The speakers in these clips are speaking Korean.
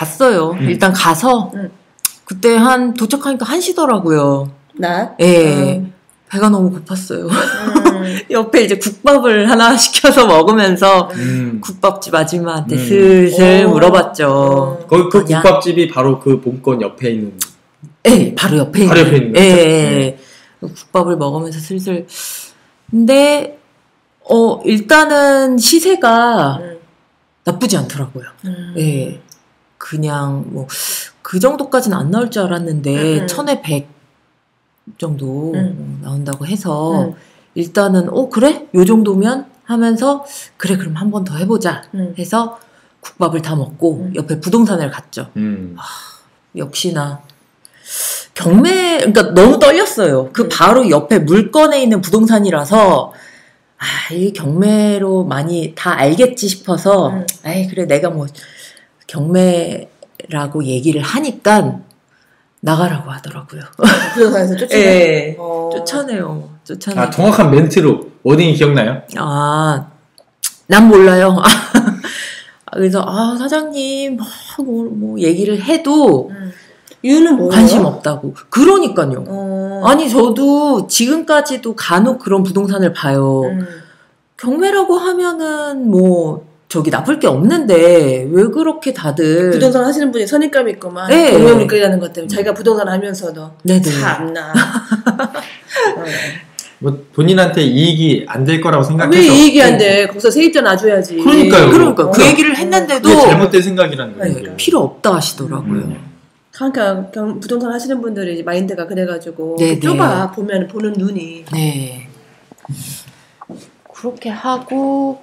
갔어요. 음. 일단 가서 음. 그때 한 도착하니까 1시더라고요. 나? 예. 배가 너무 고팠어요. 음. 옆에 이제 국밥을 하나 시켜서 먹으면서 음. 국밥집 아줌마한테 음. 슬슬 오. 물어봤죠. 어. 거기 그 아니야. 국밥집이 바로 그 본권 옆에 있는 예, 바로 옆에 바로 있는. 옆에 있는 예, 예. 국밥을 먹으면서 슬슬. 근데 어 일단은 시세가 음. 나쁘지 않더라고요. 음. 예. 그냥 뭐 그 정도까지는 안 나올 줄 알았는데 음, 음. 천에 백 정도 음. 나온다고 해서 음. 일단은 어 그래 요 정도면 하면서 그래 그럼 한 번 더 해보자 음. 해서 국밥을 다 먹고 음. 옆에 부동산을 갔죠. 음. 역시나 경매 그러니까 너무 떨렸어요. 그 음. 바로 옆에 물건에 있는 부동산이라서 아, 이 경매로 많이 다 알겠지 싶어서 음. 아이 그래 내가 뭐 경매라고 얘기를 하니까 나가라고 하더라고요. 부동산에서 쫓아내. 예. 어. 쫓아내요. 쫓아내. 아 정확한 멘트로 워딩이 기억나요? 아, 난 몰라요. 아, 그래서 아 사장님 뭐, 뭐, 뭐 얘기를 해도 음. 이유는 뭐예요? 관심 없다고. 그러니까요. 어. 아니 저도 지금까지도 간혹 그런 부동산을 봐요. 음. 경매라고 하면은 뭐 저기 나쁠 게 없는데 왜 그렇게 다들 부동산 하시는 분이 선입감 있고만 네. 경매물거리라는 것 때문에 자기가 부동산 하면서도 네네. 참나 어. 뭐 본인한테 이익이 안 될 거라고 왜 생각해서 이익이 안 돼? 거기서 세입자 놔줘야지. 그러니까요. 그러니까 그 어. 얘기를 했는데도 잘못된 생각이라는 거예요. 그러니까. 필요 없다 하시더라고요. 음. 그러니까 경- 부동산 하시는 분들이 마인드가 그래가지고 네, 좁아 보면 보는 눈이 네. 그렇게 하고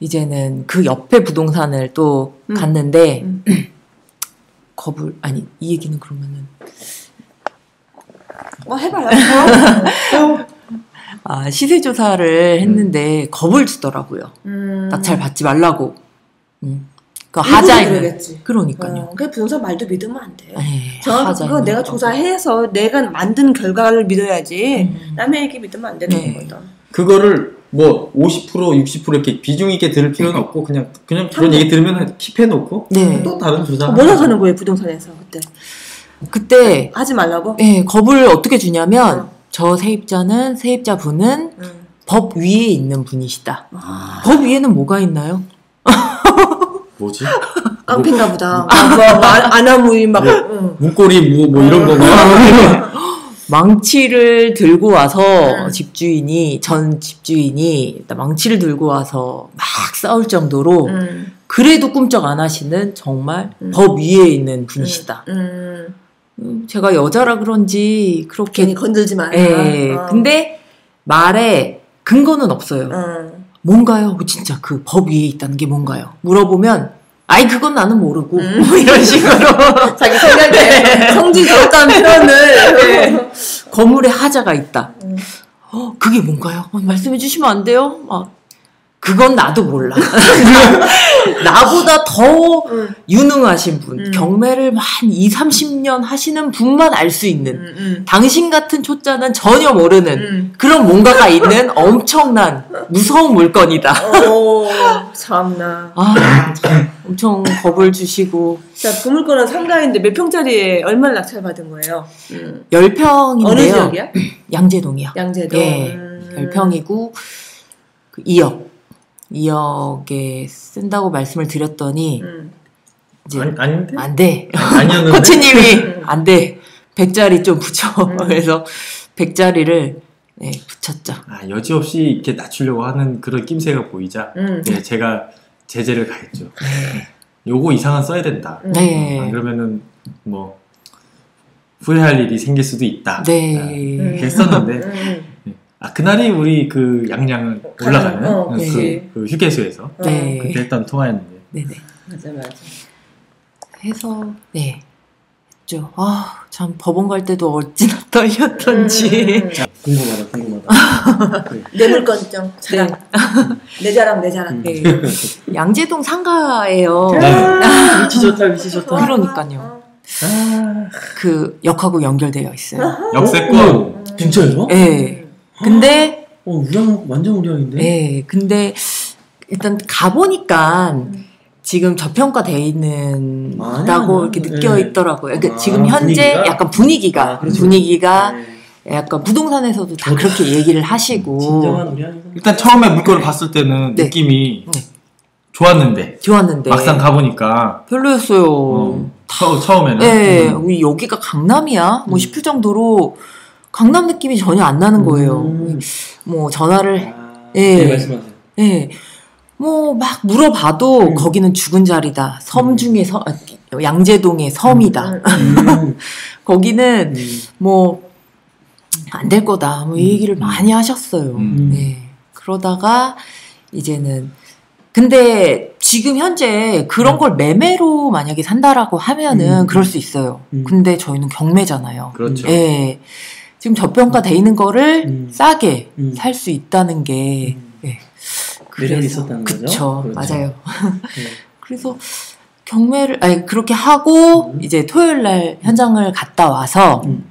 이제는 그 옆에 부동산을 또 음. 갔는데 음. 겁을 아니 이 얘기는 그러면은 어 해봐요. 어. 아 시세 조사를 했는데 겁을 주더라고요. 음. 낙찰 받지 말라고. 음. 그 그러겠지. 그러니까요. 어, 그 부동산 말도 믿으면 안 돼. 정확히 하자에는 그거 내가. 조사해서 내가 만든 결과를 믿어야지 음. 남의 얘기 믿으면 안 되는 네. 거거든. 그거를 뭐 50% 60% 이렇게 비중 있게 들을 필요는 없고 그냥 그냥 그런 얘기 들으면 킵해 놓고 네. 또 다른 조사 어, 뭐 나가는 거예요 부동산에서 그때 그때 하지 말라고? 예, 겁을 어떻게 주냐면 어. 저 세입자는 세입자 분은 음. 법 위에 있는 분이시다. 아, 법 위에는 뭐가 있나요? 뭐지? 깡패인가 보다. 아, 뭐, 뭐, 안- 아나무이 막. 뭐. 응. 문고리 뭐, 뭐 이런 아. 건가? 망치를 들고 와서 음. 집주인이 전 집주인이 망치를 들고 와서 막 싸울 정도로 음. 그래도 꿈쩍 안 하시는 정말 음. 법 위에 있는 분이시다. 음. 음, 제가 여자라 그런지 그렇게 괜히 건들지 마. 예. 어. 근데 말에 근거는 없어요. 어. 뭔가요? 진짜 그 법 위에 있다는 게 뭔가요? 물어보면 아이 그건 나는 모르고 음. 뭐 이런 식으로 자기 생각에 성질스럽다는 표현을. 건물에 하자가 있다. 음. 어 그게 뭔가요? 어, 말씀해 주시면 안 돼요? 막 그건 나도 몰라. 나보다 더 음. 유능하신 분, 음. 경매를 한 2, 30년 하시는 분만 알 수 있는 음. 음. 당신 같은 초짜는 전혀 모르는 음. 그런 뭔가가 있는 엄청난 무서운 물건이다. 오, 참나. 아, 참, 엄청 겁을 주시고 자, 그 물건은 상가인데 몇 평짜리에 얼마나 낙찰 받은 거예요? 음. 10평인데요. 어느 지역이야? 양재동이요. 양재도. 예. 음. 10평이고 그 2억. 2억에 쓴다고 말씀을 드렸더니 음. 이제 아니, 아닌데? 안 돼. 아니었는데? 코치님이 안 돼. 100짜리 좀 붙여. 음. 그래서 100짜리를 네, 붙였죠. 아, 여지없이 이렇게 낮추려고 하는 그런 낌새가 보이자 음. 네, 제가 제재를 가했죠. 요거 이상은 써야 된다. 음. 네. 안 그러면은 뭐 후회할 일이 생길 수도 있다. 네. 음. 했었는데 음. 아 그날이 우리 그 양양 올라가는 어, 그, 그치. 그 휴게소에서 어. 네. 그때 했던 통화였는데 네네. 맞아, 맞아. 해서 네 했죠. 아참 법원 갈 때도 어찌나 떨렸던지. 음. 궁금하다 궁금하다. 그, 내 물건장 자랑. 내 자랑, 내 자랑. 음. 네. 양재동 상가예요. 네. 위치 좋다 위치 좋다. 그러니까요. 아, 그 역하고 연결되어 있어요. 역세권 진짜요? 예. 근데 어, 우량, 완전 우량인데? 예. 근데 일단 가 보니까 지금 저평가돼 있는 다고 아니야. 이렇게 느껴 네. 있더라고요. 그러니까 아, 지금 현재 분위기가? 약간 분위기가 아, 그렇죠. 분위기가 네. 약간 부동산에서도 다 그렇게 얘기를 하시고. 일단 처음에 물건을 봤을 때는 네. 느낌이 네. 좋았는데 좋았는데 막상 가보니까 별로였어요. 어, 처, 처음에는 네, 음. 여기가 강남이야? 뭐 싶을 정도로 강남 느낌이 전혀 안 나는 거예요. 음. 뭐 전화를 아, 예. 네, 말씀하세요. 예. 뭐 막 물어봐도 음. 거기는 죽은 자리다. 섬 음. 중에 섬 아, 양재동의 섬이다. 음. 거기는 음. 뭐 안 될 거다. 뭐 이 얘기를 많이 하셨어요. 음. 네. 그러다가 이제는 근데 지금 현재 그런 걸 매매로 만약에 산다라고 하면은 음. 그럴 수 있어요. 음. 근데 저희는 경매잖아요. 그렇죠. 예. 지금 저평가돼 있는 거를 음. 싸게 음. 살수 있다는 게 음. 예. 매력이 그래서- 있었다는 거죠? 그쵸, 그렇죠. 맞아요. 네. 그래서 경매를 아니 그렇게 하고 음. 이제 토요일 날 현장을 갔다 와서 음.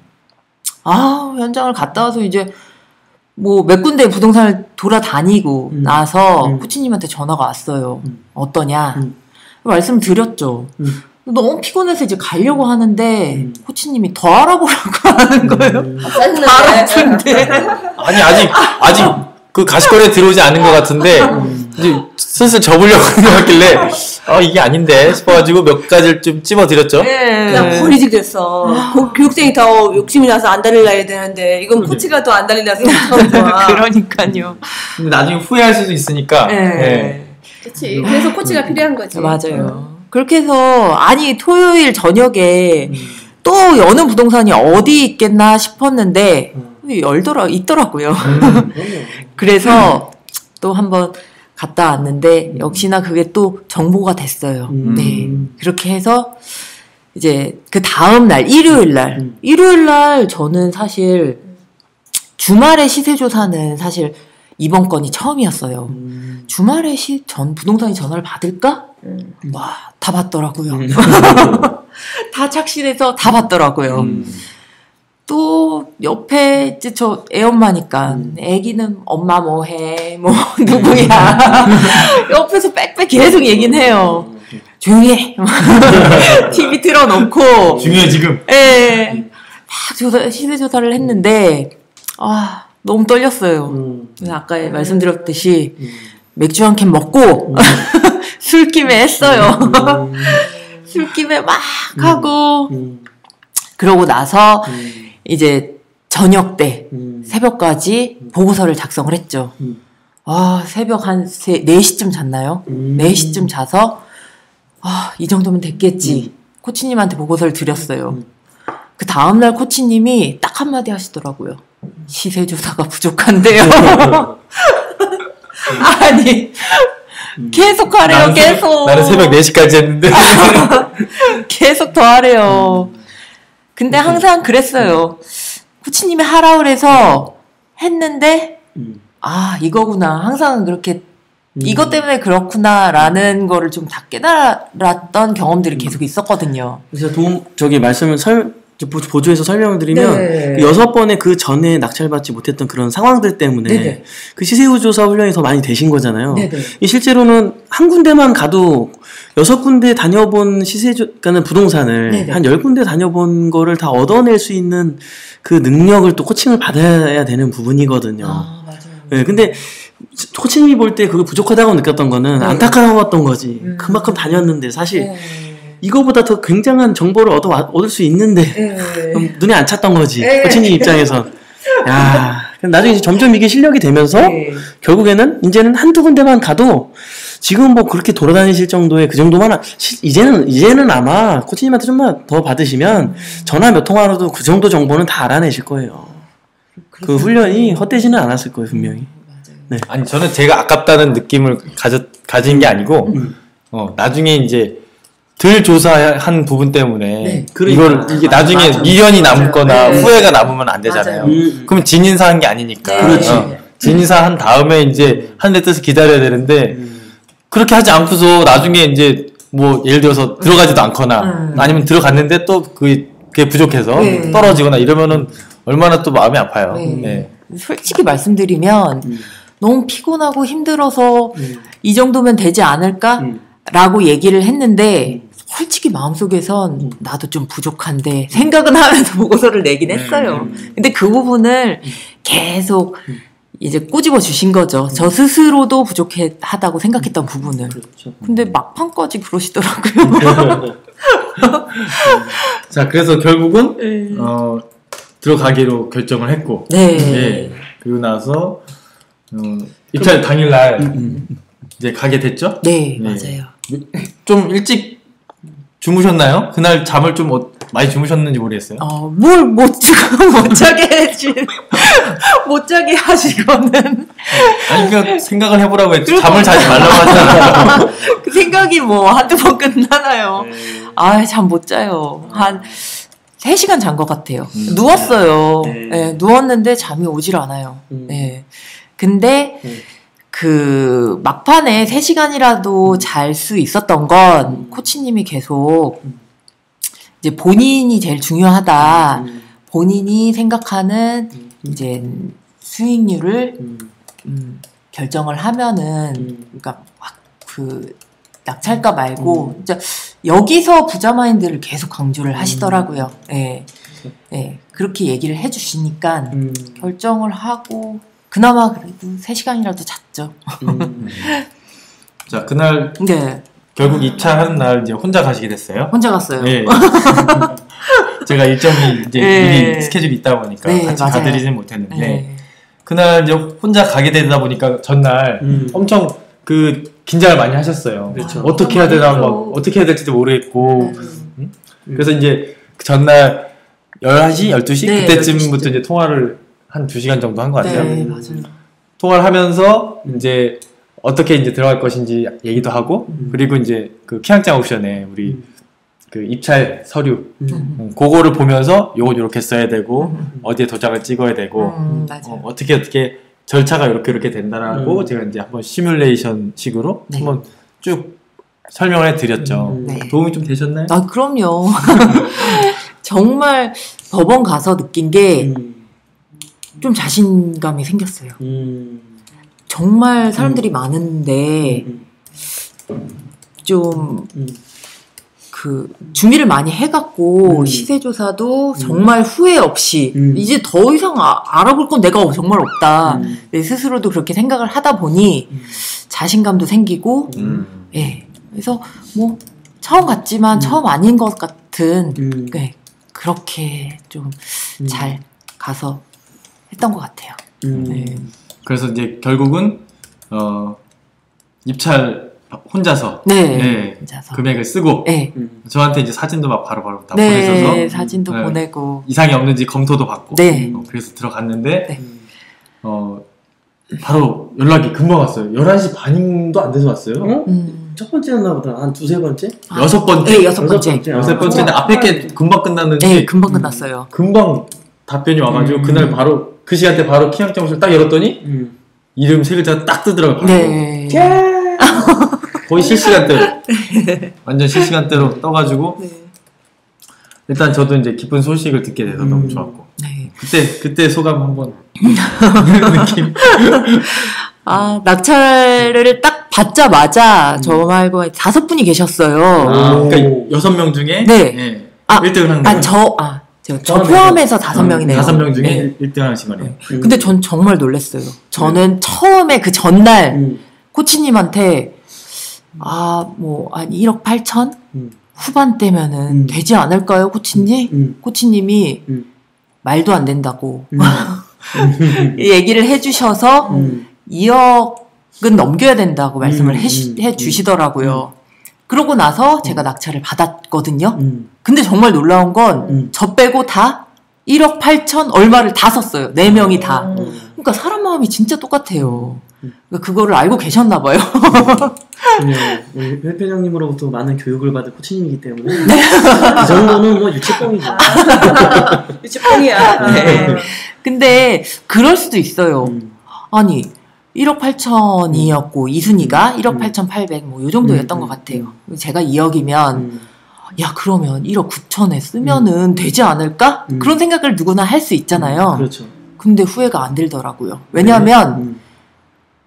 아 현장을 갔다 와서 이제 뭐 몇 군데 부동산을 돌아다니고 음. 나서 음. 코치님한테 전화가 왔어요. 음. 어떠냐? 음. 말씀 드렸죠. 음. 너무 피곤해서 이제 가려고 하는데 음. 코치님이 더 알아보라고 하는 거예요. 음. 짜증나네. 알아본데 아니 아직 아직 그 가시거리에 들어오지 않은 것 같은데 음. 이제 슬슬 접으려고 하길래 아 이게 아닌데 싶어가지고 몇 가지를 좀 찝어드렸죠. 그냥 네. 버리지 됐어. 고- 교육생이 더 욕심이 나서 안 해야 되는데 이건 그러게. 코치가 더 안 달리려서 거야. 그러니까요. 근데 나중에 후회할 수도 있으니까. 네. 예. 그렇지. 그래서 코치가 필요한 거지. 맞아요. 그렇게 해서 아니 토요일 저녁에 음. 또 여는 부동산이 어디 있겠나 싶었는데 음. 열더라 있더라고요. 음. 그래서 또 한번 갔다 왔는데 역시나 그게 또 정보가 됐어요. 음. 네. 그렇게 해서 이제 그 다음 날 일요일 날 음. 일요일 날 저는 사실 주말에 시세 조사는 사실 이번 건이 처음이었어요. 음. 주말에 시, 전 부동산이 전화를 받을까? 음. 와, 다 받더라고요. 음. 다 착실해서 다 받더라고요. 음. 또 옆에 이제 저 애엄마니까 음. 애기는 엄마 뭐해 뭐 누구야 옆에서 빽빽 계속 얘기는 해요. 조용히 해. TV 틀어놓고 중요해 지금. 예. 막 조사 시세 조사를 했는데 아 너무 떨렸어요. 음. 아까 말씀드렸듯이 음. 맥주 한 캔 먹고 술김에 했어요. 음. 술김에 막 하고 음. 그러고 나서 음. 이제 저녁 때 음. 새벽까지 보고서를 작성을 했죠. 음. 아 새벽 한 세, 4시쯤 잤나요? 음. 4시쯤 자서 아, 이 정도면 됐겠지. 코치님한테 보고서를 드렸어요. 음. 그 다음날 코치님이 딱 한마디 하시더라고요. 시세조사가 부족한데요. 아니, 음. 계속 하래요, 나는 새벽- 계속. 나는 새벽 4시까지 했는데. 계속 더 하래요. 근데 항상 그랬어요. 코치님이 하라 그래서 했는데, 음. 아, 이거구나. 항상 그렇게 음. 이것 때문에 그렇구나라는 거를 좀 다 깨달았던 경험들이 계속 있었거든요. 그래서 도움 저기 말씀을 설 보- 보조해서 설명을 드리면 네. 그 여섯 번의 그 전에 낙찰 받지 못했던 그런 상황들 때문에 네네. 그 시세조사 훈련이 더 많이 되신 거잖아요. 네네. 이 실제로는 한 군데만 가도 여섯 군데 다녀본 시세조, 그러니까는 부동산을 네네. 한열 군데 다녀본 거를 다 얻어낼 수 있는 그 능력을 또 코칭을 받아야 되는 부분이거든요. 아, 맞아요. 네, 근데 코치님이 볼 때 그게 부족하다고 느꼈던 거는 네. 안타까웠던 거지. 음. 그만큼 다녔는데 사실 네. 이거보다 더 굉장한 정보를 얻어 얻을 수 있는데 네. 그럼 눈에 안 찼던 거지. 네. 코치님 입장에서. 야, 나중에 이제 점점 이게 실력이 되면서 네. 결국에는 이제는 한두 군데만 가도 지금 뭐 그렇게 돌아다니실 정도의 그 정도만 이제는 이제는 아마 코치님한테 좀만 더 받으시면 전화 몇 통화로도 그 정도 정보는 다 알아내실 거예요. 그 훈련이 헛되지는 않았을 거예요 분명히. 맞아요. 아니 저는 제가 아깝다는 느낌을 가졌 가진 게 아니고 음. 어 나중에 이제 덜 조사한 부분 때문에 네. 그러니까. 이걸 이게 나중에 맞아. 미련이 남거나 네. 후회가 남으면 안 되잖아요. 음. 그럼 진인사 한 게 아니니까. 네. 그렇지. 어, 진인사 한 다음에 이제 하늘의 뜻을 기다려야 되는데 음. 그렇게 하지 않고서 나중에 이제 뭐 예를 들어서 들어가지도 않거나 음. 아니면 들어갔는데 또 그게, 그게 부족해서 네. 떨어지거나 이러면은 얼마나 또 마음이 아파요. 네. 네. 솔직히 말씀드리면 음. 너무 피곤하고 힘들어서 음. 이 정도면 되지 않을까? 음. 라고 얘기를 했는데 솔직히 마음속에선 음. 나도 좀 부족한데 생각은 하면서 보고서를 내긴 했어요. 근데 그 부분을 계속 음. 이제 꼬집어 주신 거죠. 저 스스로도 부족하다고 생각했던 부분을. 그렇죠. 근데 막판까지 그러시더라고요. 자, 그래서 결국은 네. 어, 들어가기로 결정을 했고, 네. 예. 그리고 나서 어, 입찰 당일날 음. 이제 가게 됐죠. 네, 네. 맞아요. 좀 일찍 주무셨나요? 그날 잠을 좀 어- 많이 주무셨는지 모르겠어요. 어, 뭘못 못 자게 해지 못 자게 하시고는 아니 그 생각을 해보라고 했지 잠을 자지 말라고 하잖아요. 그 생각이 뭐 한두 번 끝나나요? 네. 아, 잠 못 자요. 한 3시간 잔 것 같아요. 음. 누웠어요. 네. 네, 누웠는데 잠이 오질 않아요. 음. 네. 근데 네. 그 막판에 3시간이라도 잘 수 있었던 건 코치님이 계속 음. 이제 본인이 제일 중요하다. 음. 본인이 생각하는 음. 이제 수익률을 음. 음, 결정을 하면은 음. 그러니까 막그 낙찰가 말고 진짜 여기서 부자 마인드를 계속 강조를 하시더라고요. 예. 예. 그렇게 얘기를 해 주시니까 음. 결정을 하고 그나마 그래도 3시간이라도 잤죠. 음. 자 그날 네. 결국 입찰하는 날 이제 혼자 가시게 됐어요. 혼자 갔어요. 예. 제가 일정이 이제 네. 미리 스케줄이 있다 보니까 네, 같이 맞아요. 가드리진 못했는데 네. 그날 이제 혼자 가게 되다 보니까 전날 음. 엄청 그 긴장을 많이 하셨어요. 그렇죠. 어떻게 해야 되나 막 그렇죠. 어떻게 해야 될지도 모르겠고 음. 그래서 이제 그 전날 11시, 12시 네, 그때쯤부터 12시. 이제 통화를 한 2시간 정도 한 것 같아요. 네, 맞아요. 통화를 하면서 이제 어떻게 이제 들어갈 것인지 얘기도 하고 음. 그리고 이제 그 키양장 옵션에 우리 음. 그 입찰 서류 음. 음, 그거를 보면서 요건 이렇게 써야 되고 음. 어디에 도장을 찍어야 되고 음. 어, 어떻게 어떻게 절차가 이렇게 이렇게 된다라고 음. 제가 이제 한번 시뮬레이션 식으로 네. 한번 쭉 설명을 해드렸죠. 음. 네. 도움이 좀 되셨나요? 아, 그럼요. 정말 법원 가서 느낀 게좀 음. 자신감이 생겼어요. 음. 정말 사람들이 많은데 음. 좀 음. 그 준비를 많이 해갖고 음. 시세 조사도 정말 후회 없이 음. 이제 더 이상 아- 알아볼 건 내가 정말 없다. 음. 내 스스로도 그렇게 생각을 하다 보니 음. 자신감도 생기고 음. 예 그래서 뭐 처음 같지만 음. 처음 아닌 것 같은 음. 네, 그렇게 좀 음. 잘 가서 했던 것 같아요. 음. 네. 그래서 이제 결국은 어, 입찰 혼자서 네, 네. 혼자서. 금액을 쓰고 네, 음. 저한테 이제 사진도 막 바로 바로 다 네, 보내셔서 사진도 네. 보내고. 이상이 없는지 검토도 받고 네. 어, 그래서 들어갔는데 네. 음. 어, 바로 연락이 금방 왔어요. 11시 반도 안 돼서 왔어요. 어? 음. 첫 번째였나 보다. 한 두세 번째? 아, 여섯 번째. 네, 여섯 번째. 번째. 여섯 번째인데 아, 앞에 게 금방 끝났는지 네, 금방 끝났어요. 금방 답변이 와가지고 음. 그날 바로 그 시간대 바로 키양점을 딱 열었더니 음. 이름 세 글자가 딱 뜨더라고요. 네. 거의 실시간대로 완전 실시간대로 떠가지고 네. 일단 저도 이제 기쁜 소식을 듣게 돼서 음. 너무 좋았고 네. 그때 그때 소감 한번 느낌 아, 낙찰을 딱 받자마자 저 말고 다섯 분이 계셨어요. 아, 오. 그러니까 여섯 명 중에 네. 예, 아, 1등을 한 아, 거예요. 저, 아, 저, 저 포함해서. 포함해서 다섯 명이네요. 다섯 명 중에 네. 1등 하신 거네요. 음. 근데 전 정말 놀랐어요. 저는 처음에 그 전날 음. 코치님한테 아, 뭐, 한 1억 8천? 음. 후반대면은 음. 되지 않을까요, 코치님? 음. 코치님이 음. 말도 안 된다고 음. 얘기를 해주셔서 음. 2억은 넘겨야 된다고 말씀을 음, 해시- 음, 해주시더라고요. 그러고 나서 제가 낙찰을 받았거든요. 음. 근데 정말 놀라운 건 음. 저 빼고 다 1억 8천 얼마를 다 썼어요. 네 명이 다. 음. 그러니까 사람 마음이 진짜 똑같아요. 음. 그러니까 그거를 알고 계셨나 봐요. 네, 우리 회장님으로부터 많은 교육을 받은 코치님이기 때문에 네. 이 정도는 뭐 유치뽕이죠. 유치뽕이야. 네. 근데 그럴 수도 있어요. 음. 아니 1억 8천이었고 2순위가 1억 음. 8천 8백 뭐 요 정도였던 음, 것 음, 같아요. 제가 2억이면 음. 야 그러면 1억 9천에 쓰면은 되지 않을까? 음. 그런 생각을 누구나 할 수 있잖아요. 그렇죠. 근데 후회가 안 들더라고요. 왜냐하면 음.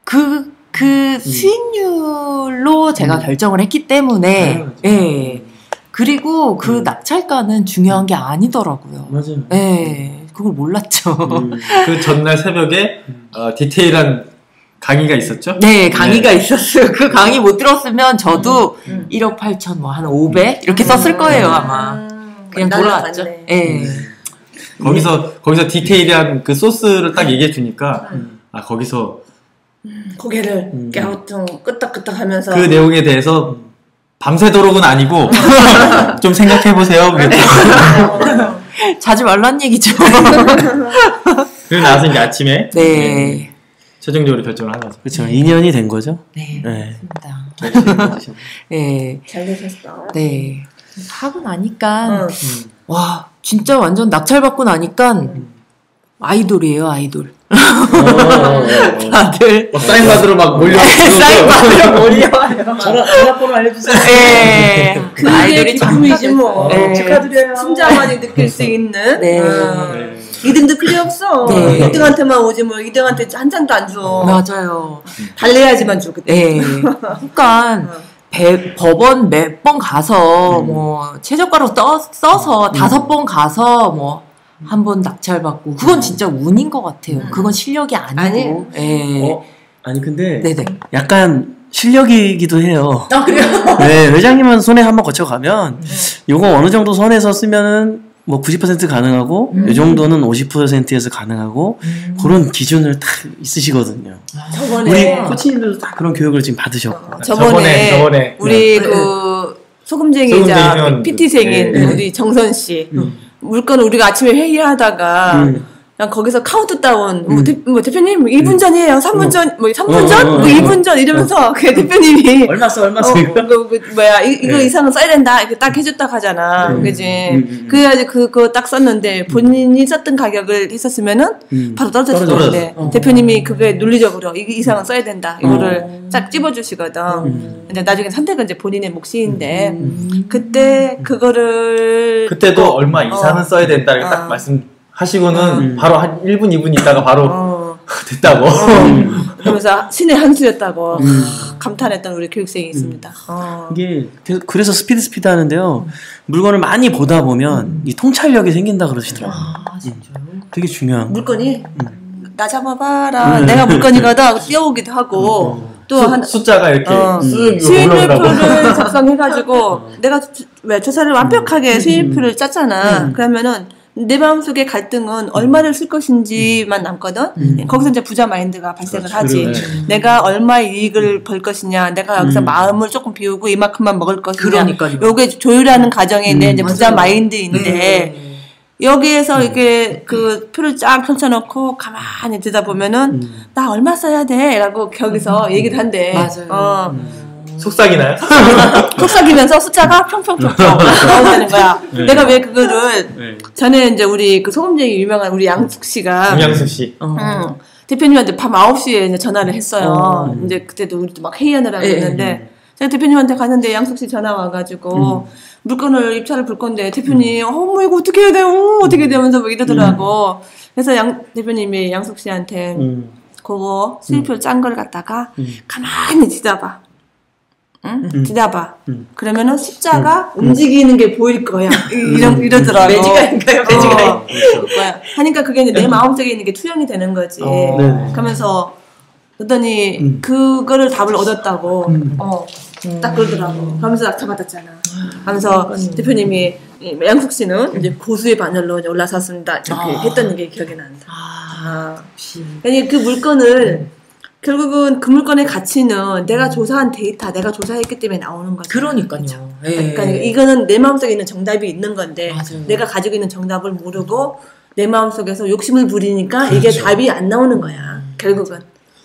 그그 수익률로 제가 결정을 했기 때문에 당연하죠. 예. 그리고 그 음. 낙찰가는 중요한 게 아니더라고요. 맞아요. 예. 그걸 몰랐죠. 음. 그 전날 새벽에 어, 디테일한 강의가 있었죠? 네, 강의가 있었어요. 그 강의 못 들었으면 저도 음. 1억 8천 뭐 한 500 이렇게 썼을 거예요, 아마. 음, 그냥 날라갔네. 돌아왔죠. 예. 거기서 거기서 디테일한 그 소스를 딱 얘기해 주니까 음. 아 거기서 고개를 음. 깨우통 끄덕끄덕 하면서 그 내용에 대해서 밤새도록은 아니고 좀 생각해 보세요. 자지 말란 얘기죠. 그리고 나서 이제 아침에 네. 최종적으로 결정을 한 거죠. 그렇죠. 2년이 된 거죠. 네. 네. 맞습니다. 네. 잘 되셨어. 네. 하고 나니까 응. 와 진짜 완전 낙찰받고 나니까 아이돌이에요 아이돌 다들 어, 사인 받으러 막 몰려. 사인 받으러 몰려와요 전화 전화번호 알려주세요. 네. 그게 기쁨이지 뭐. 네. 축하드려요. 순자만이 느낄 수 있는. 네. 어. 네. 2등도 필요 없어. 네. 1등한테만 오지 뭐 2등한테 한 잔도 안 줘. 맞아요 달래야지만 줘 그때. 네 그러니까 배- 법원 몇 번 가서 뭐 최저가로 떠, 써서 다섯 번 가서 뭐 한 번 낙찰받고 그건 진짜 운인 것 같아요. 그건 실력이 아니고. 아니에요. 예. 어? 아니 근데 네네. 약간 실력이기도 해요. 아 그래요? 네, 회장님은 손에 한번 거쳐가면 요거 어느 정도 선에서 쓰면은 뭐 90% 가능하고 음. 요 정도는 50%에서 가능하고 그런 기준을 딱 있으시거든요. 저번에 우리 코치님들도 다 그런 교육을 지금 받으셨고. 저번에, 저번에, 저번에. 우리 네. 그 소금쟁이자 소금쟁이면 PT생인 네. 우리 정선 씨 음. 물건을 우리가 아침에 회의하다가 음. 그냥 거기서 카운트 다운 뭐, 음. 대, 뭐 대표님 1분 전이에요 3분 어. 전, 뭐 3분 어, 전, 어, 뭐 어, 2분 전 이러면서 그 대표님이 얼마 써 얼마 어, 써 이거? 그, 그, 뭐야 이, 네. 이상은 써야 된다 이렇게 딱 해줬다 하잖아 음. 그지 음, 음, 음. 그래야지 그거 딱 썼는데 본인이 썼던 가격을 했었으면은 음. 바로. 텐데 어. 대표님이 그게 논리적으로 이 이상은 써야 된다 이거를 어. 쫙 집어주시거든 음. 근데 나중에 선택은 이제 본인의 몫인데 음. 그때 그거를 그때도 어, 얼마 이상은 어. 써야 된다 이렇게 어. 딱 말씀 하시고는 음. 바로 한 1분 2분 있다가 바로 어, 됐다고. 그러면서 신의 한 수였다고 음. 감탄했던 우리 교육생이 있습니다. 어. 이게 그- 그래서 스피드 스피드 하는데요. 물건을 많이 보다 보면 이 통찰력이 생긴다 그러시더라고요. 아 진짜요? 되게 중요한 거. 물건이 나 잡아봐라. 음. 내가 물건이거든 하고 뛰어오기도 하고 또 수- 한 숫자가 이렇게 어. 수입표를 작성해가지고 내가 주- 왜 조사를 완벽하게 수입표를 짰잖아. 음. 그러면은 내 마음속의 갈등은 얼마를 쓸 것인지만 남거든. 음. 거기서 이제 부자 마인드가 발생을 그렇죠. 하지. 그러네. 내가 얼마 이익을 벌 것이냐, 내가 여기서 음. 마음을 조금 비우고 이만큼만 먹을 것이냐. 그러니까요. 요게 조율하는 과정에 내 음. 이제 부자 맞아요. 마인드인데 네. 여기에서 이게 그 표를 쫙 펼쳐놓고 가만히 듣다 보면은 음. 나 얼마 써야 돼? 라고 거기서 얘기를 한대. 맞아요. 어. 속삭이나요? 속삭이면서 숫자가 평평평평 나온다는 거야. 네. 내가 왜 그거를 네. 전에 이제 우리 그 소금쟁이 유명한 우리 양숙 씨가 김양수 씨. 어. 응, 대표님한테 밤 9시에 이제 전화를 했어요. 어. 이제 그때도 우리도 막 회의하느라고 예, 했는데 제가 대표님한테 갔는데 양숙 씨 전화 와가지고 물건을 입찰을 볼 건데 대표님 어머 이거 어떻게 해야 돼요? 어머, 어떻게 해야 되면서 막 이러더라고. 그래서 양 대표님이 양숙 씨한테 음. 그거 수입표 짠 걸 갖다가 음. 가만히 뒤다봐. 응? 음. 뒤다봐. 음. 그러면은 숫자가 움직이는 게 보일 거야. 이- 이런 이러더라고. 매지가인가요? 매지가인. 어, 거야. 하니까 그게 이제 내 마음속에 있는 게 투영이 되는 거지. 어. 네. 그러면서 그랬더니 음. 그거를 답을 얻었다고. 음. 어. 딱 그러더라고. 그러면서 낙찰받았잖아. 하면서 대표님이 이 양숙 씨는 이제 고수의 반열로 이제 올라섰습니다. 이렇게 아. 했던 게 기억이 난다. 아, 아. 아니 그 물건을 결국은 그 물건의 가치는 내가 조사한 데이터, 내가 조사했기 때문에 나오는 거죠. 그러니까요. 예. 그러니까 이거는 내 마음속에 있는 정답이 있는 건데 맞아요. 내가 가지고 있는 정답을 모르고 내 마음속에서 욕심을 부리니까 이게 그렇죠. 답이 안 나오는 거야. 결국은.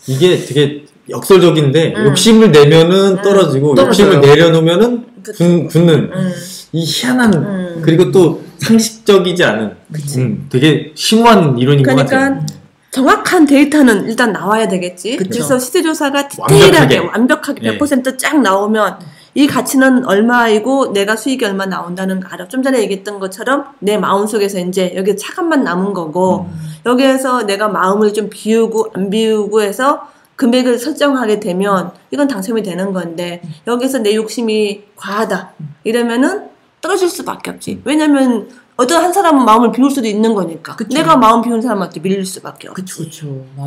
이게 되게 역설적인데 음. 욕심을 내면은 떨어지고 떨어져요. 욕심을 내려놓으면은 굳, 굳는 음. 이 희한한 음. 그리고 또 상식적이지 않은 음, 되게 심오한 이론인 것 그러니까 같아요. 정확한 데이터는 일단 나와야 되겠지. 그쵸. 그래서 시세조사가 디테일하게 완벽하게. 완벽하게 네. 100%쫙 나오면 이 가치는 얼마이고 내가 수익이 얼마 나온다는 거 알아. 좀 전에 얘기했던 것처럼 내 마음 속에서 이제 여기 차감만 남은 거고 음. 여기에서 내가 마음을 좀 비우고 안 비우고 해서 금액을 설정하게 되면 이건 당첨이 되는 건데 여기서 내 욕심이 과하다 이러면은 떨어질 수밖에 없지. 왜냐면 어떤 한 사람은 마음을 비울 수도 있는 거니까. 그쵸. 내가 마음 비운 사람한테 밀릴 수밖에 없지. 그쵸, 그쵸.